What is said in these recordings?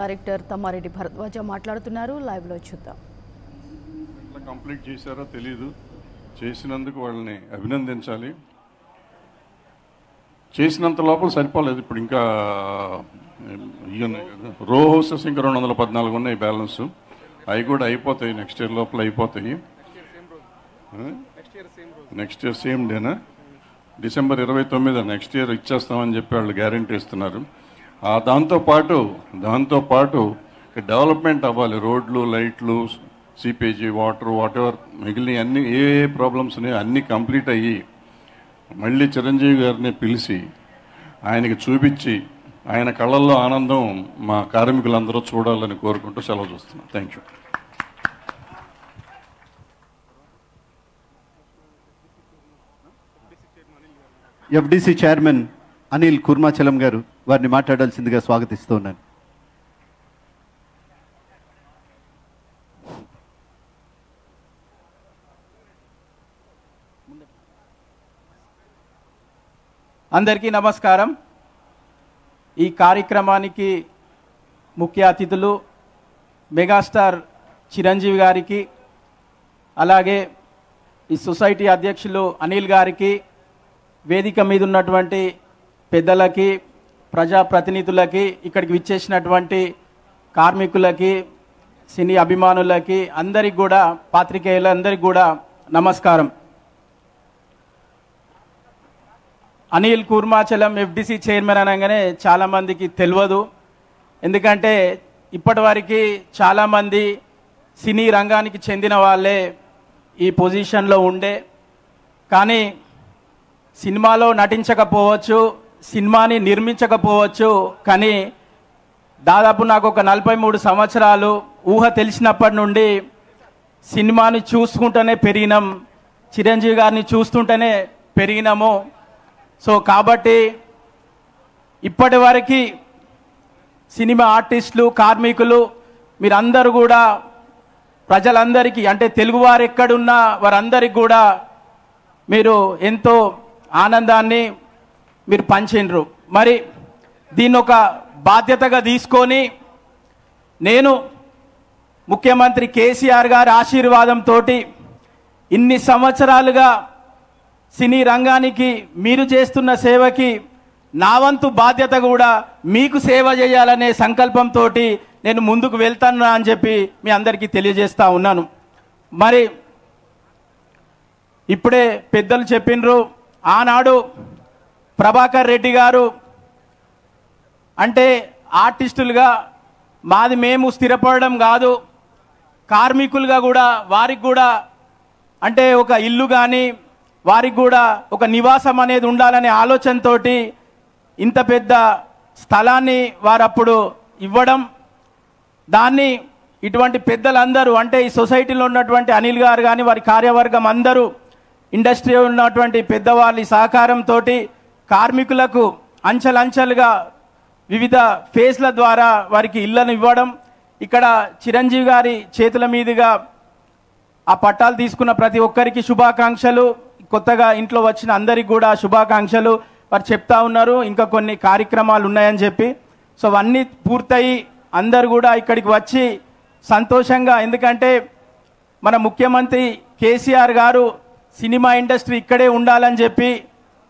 Director Tammareddy Bharadwaj మాట్లాడుతున్నారు. లైవ్లో చూద్దాం. కంప్లీట్ చేశారో తెలీదు. చేసినందుకు వాళ్ళని అభినందించాలి. చేసినంత లోపల సరిపోలేదు. ఇప్పుడు ఇంకా రో హౌసెస్ ఇంకా రెండు వందల పద్నాలుగు ఉన్నాయి బ్యాలెన్స్. అవి కూడా అయిపోతాయి. నెక్స్ట్ ఇయర్ లోపల అయిపోతాయి. నెక్స్ట్ ఇయర్ సేమ్ డేనా? డిసెంబర్ ఇరవై తొమ్మిది నెక్స్ట్ ఇయర్ ఇచ్చేస్తామని చెప్పి వాళ్ళు గ్యారంటీ ఇస్తున్నారు. దాంతోపాటు దాంతోపాటు డెవలప్మెంట్ అవ్వాలి. రోడ్లు లైట్లు సిపేజీ వాటర్ వాట్ ఎవర్ మిగిలిన అన్ని ఏ ఏ ప్రాబ్లమ్స్ ఉన్నాయో అన్నీ కంప్లీట్ అయ్యి మళ్ళీ చిరంజీవి గారిని పిలిచి ఆయనకి చూపించి ఆయన కళ్ళల్లో ఆనందం మా కార్మికులందరూ చూడాలని కోరుకుంటూ సెలవు చూస్తున్నాం. Thank you FDC chairman Anil Kurmachalam garu. వారిని మాట్లాడాల్సిందిగా స్వాగతిస్తూ ఉన్నాను అందరికీ నమస్కారం. ఈ కార్యక్రమానికి ముఖ్య అతిథులు మెగాస్టార్ చిరంజీవి గారికి అలాగే ఈ సొసైటీ అధ్యక్షులు అనిల్ గారికి వేదిక మీద ఉన్నటువంటి పెద్దలకి ప్రజాప్రతినిధులకి ఇక్కడికి విచ్చేసినటువంటి కార్మికులకి సినీ అభిమానులకి అందరికి కూడా పాత్రికేయులందరికీ కూడా నమస్కారం. అనిల్ కూర్మాచలం ఎఫ్డిసి చైర్మన్ అనగానే చాలామందికి తెలియదు. ఎందుకంటే ఇప్పటివరకు చాలామంది సినీ రంగానికి చెందిన వాళ్ళే ఈ పొజిషన్లో ఉండే. కానీ సినిమాలో నటించకపోవచ్చు సినిమాని నిర్మించకపోవచ్చు కానీ దాదాపు నాకు ఒక నలభై మూడు సంవత్సరాలు ఊహ తెలిసినప్పటి నుండి సినిమాని చూసుకుంటూనే పెరిగినాం చిరంజీవి గారిని చూస్తుంటేనే పెరిగినాము. సో కాబట్టి ఇప్పటి వరకు సినిమా ఆర్టిస్టులు కార్మికులు మీరందరూ కూడా ప్రజలందరికీ అంటే తెలుగువారు ఎక్కడున్నా వారందరికీ కూడా మీరు ఎంతో ఆనందాన్ని మీరు పంచిండ్రు మరి దీన్ని ఒక బాధ్యతగా తీసుకొని నేను ముఖ్యమంత్రి కేసీఆర్ గారి ఆశీర్వాదంతో ఇన్ని సంవత్సరాలుగా సినీ రంగానికి మీరు చేస్తున్న సేవకి నా వంతు బాధ్యత కూడా మీకు సేవ చేయాలనే సంకల్పంతో నేను ముందుకు వెళ్తాను అని చెప్పి మీ అందరికీ తెలియజేస్తా ఉన్నాను. మరి ఇప్పుడే పెద్దలు చెప్పినరు ఆనాడు ప్రభాకర్ రెడ్డి గారు అంటే ఆర్టిస్టులుగా మాది మేము స్థిరపడడం కాదు. కార్మికులుగా కూడా వారికి కూడా అంటే ఒక ఇల్లు కానీ వారికి కూడా ఒక నివాసం అనేది ఉండాలనే ఆలోచనతో ఇంత పెద్ద స్థలాన్ని వారప్పుడు ఇవ్వడం దాన్ని ఇటువంటి పెద్దలందరూ అంటే ఈ సొసైటీలో ఉన్నటువంటి అనిల్ గారు కానీ వారి కార్యవర్గం అందరూ ఇండస్ట్రీలో ఉన్నటువంటి పెద్దవాళ్ళ సహకారంతో కార్మికులకు అంచెలంచెలుగా వివిధ ఫేజ్ల ద్వారా వారికి ఇళ్ళను ఇవ్వడం ఇక్కడ చిరంజీవి గారి చేతుల మీదుగా ఆ పట్టాలు తీసుకున్న ప్రతి ఒక్కరికి శుభాకాంక్షలు. కొత్తగా ఇంట్లో వచ్చిన అందరికి కూడా శుభాకాంక్షలు. వారు చెప్తా ఉన్నారు ఇంకా కొన్ని కార్యక్రమాలు ఉన్నాయని చెప్పి. సో అవన్నీ పూర్తయి అందరు కూడా ఇక్కడికి వచ్చి సంతోషంగా ఎందుకంటే మన ముఖ్యమంత్రి కేసీఆర్ గారు సినిమా ఇండస్ట్రీ ఇక్కడే ఉండాలని చెప్పి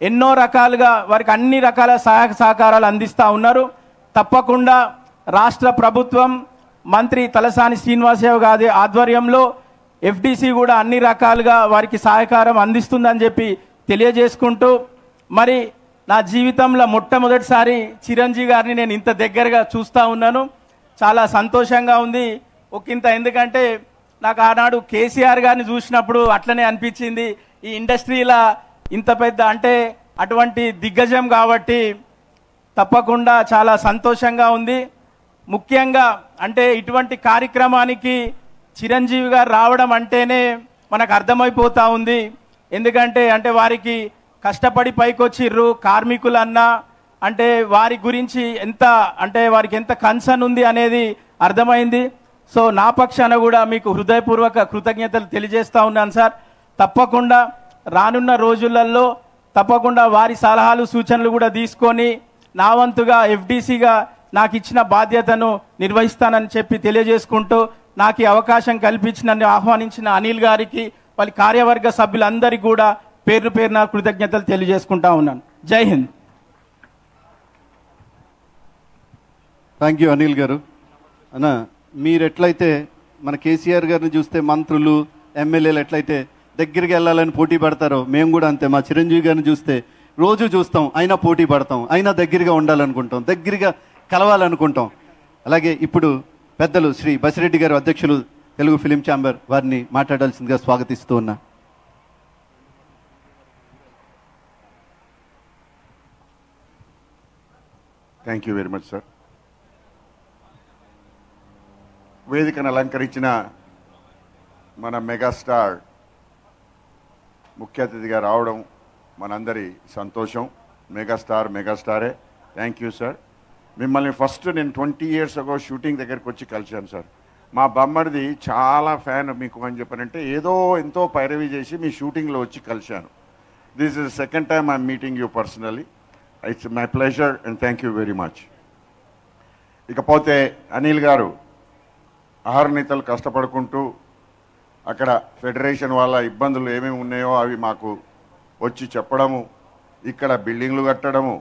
ఎన్నో రకాలుగా వారికి అన్ని రకాల సహాయక సహకారాలు అందిస్తూ ఉన్నారు. తప్పకుండా రాష్ట్ర ప్రభుత్వం మంత్రి తలసాని శ్రీనివాసరావు గారి ఆధ్వర్యంలో ఎఫ్డిసి కూడా అన్ని రకాలుగా వారికి సహకారం అందిస్తుందని చెప్పి తెలియజేసుకుంటూ మరి నా జీవితంలో మొట్టమొదటిసారి చిరంజీవి గారిని నేను ఇంత దగ్గరగా చూస్తూ ఉన్నాను. చాలా సంతోషంగా ఉంది. ఒకంత ఎందుకంటే నాకు ఆనాడు కేసీఆర్ గారిని చూసినప్పుడు అట్లనే అనిపించింది. ఈ ఇండస్ట్రీలో ఇంత పెద్ద అంటే అటువంటి దిగ్గజం కాబట్టి తప్పకుండా చాలా సంతోషంగా ఉంది. ముఖ్యంగా అంటే ఇటువంటి కార్యక్రమానికి చిరంజీవి గారు రావడం అంటేనే మనకు అర్థమైపోతా ఉంది. ఎందుకంటే అంటే వారికి కష్టపడి పైకొచ్చిర్రు కార్మికులన్నా అంటే వారి గురించి ఎంత అంటే వారికి ఎంత కన్సర్న్ ఉంది అనేది అర్థమైంది. సో నా పక్షాన కూడా మీకు హృదయపూర్వక కృతజ్ఞతలు తెలియజేస్తూ ఉన్నాను సార్. తప్పకుండా రానున్న రోజులలో తప్పకుండా వారి సలహాలు సూచనలు కూడా తీసుకొని నా వంతుగా ఎఫ్డీసీగా నాకు ఇచ్చిన బాధ్యతను నిర్వహిస్తానని చెప్పి తెలియజేసుకుంటూ నాకు అవకాశం కల్పించిన ఆహ్వానించిన అనిల్ గారికి వాళ్ళ కార్యవర్గ సభ్యులందరికీ కూడా పేరు పేరున కృతజ్ఞతలు తెలియజేసుకుంటా ఉన్నాను. జై హింద్. థ్యాంక్ యూ అనిల్ గారు. అన్న మీరు ఎట్లయితే మన కేసీఆర్ గారిని చూస్తే మంత్రులు ఎమ్మెల్యేలు ఎట్లయితే దగ్గరికి వెళ్ళాలని పోటీ పడతారో మేము కూడా అంతే. మా చిరంజీవి గారిని చూస్తే రోజు చూస్తాం అయినా పోటీ పడతాం అయినా దగ్గరగా ఉండాలనుకుంటాం దగ్గరగా కలవాలనుకుంటాం. అలాగే ఇప్పుడు పెద్దలు శ్రీ బసిరెడ్డి గారు అధ్యక్షులు తెలుగు ఫిలిం ఛాంబర్ వారిని మాట్లాడాల్సిందిగా స్వాగతిస్తూ ఉన్నా. Thank you very much sir వేదికను అలంకరించిన మన మెగాస్టార్ ముఖ్య అతిథిగా రావడం మనందరి సంతోషం. మెగాస్టార్ మెగాస్టారే. థ్యాంక్ యూ సార్ మిమ్మల్ని ఫస్ట్ నేను ట్వంటీ ఇయర్స్ అగో షూటింగ్ దగ్గరికి వచ్చి కలిశాను సార్ మా బొమ్మడిది చాలా ఫ్యాన్ మీకు అని చెప్పానంటే ఏదో ఎంతో పైరవి చేసి మీ షూటింగ్లో వచ్చి కలిశాను. This is second time I'm meeting you personally it's my pleasure and thank you very much ఇకపోతే అనిల్ గారు ఆహారనీతలు కష్టపడుకుంటూ అక్కడ ఫెడరేషన్ వాళ్ళ ఇబ్బందులు ఏమేమి ఉన్నాయో అవి మాకు వచ్చి చెప్పడము ఇక్కడ బిల్డింగ్లు కట్టడము.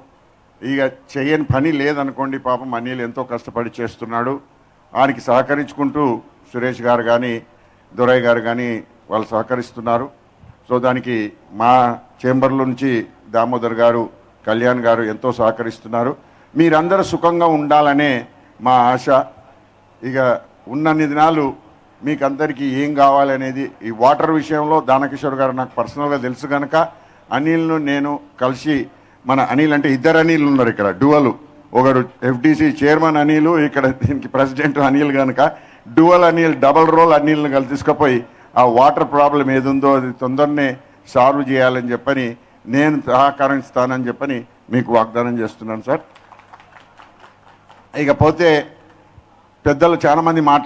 ఇక చేయని పని లేదనుకోండి పాపం అనిల్ ఎంతో కష్టపడి చేస్తున్నాడు. ఆయనకి సహకరించుకుంటూ సురేష్ గారు కానీ దొరయ్య గారు కానీ వాళ్ళు సహకరిస్తున్నారు. సో దానికి మా చేంబర్ల నుంచి దామోదర్ గారు కళ్యాణ్ గారు ఎంతో సహకరిస్తున్నారు. మీరందరూ సుఖంగా ఉండాలనే మా ఆశ. ఇక ఉన్నన్ని దినాలు మీకు అందరికీ ఏం కావాలనేది ఈ వాటర్ విషయంలో దానకిషోర్ గారు నాకు పర్సనల్గా తెలుసు కనుక అనిల్ను నేను కలిసి మన అనిల్ అంటే ఇద్దరు అనిల్ ఉన్నారు ఇక్కడ డువలు ఒకరు ఎఫ్డిసి చైర్మన్ అనిల్ ఇక్కడ దీనికి ప్రెసిడెంట్ అనిల్ కనుక డువల్ అనిల్ డబల్ రోల్ అనిల్ని కలిసి తీసుకుపోయి ఆ వాటర్ ప్రాబ్లం ఏది ఉందో అది తొందరనే సాల్వ్ చేయాలని చెప్పని నేను సహకారం ఇస్తానని చెప్పని మీకు వాగ్దానం చేస్తున్నాను సార్. ఇకపోతే పెద్దలు చాలామంది మాట్లా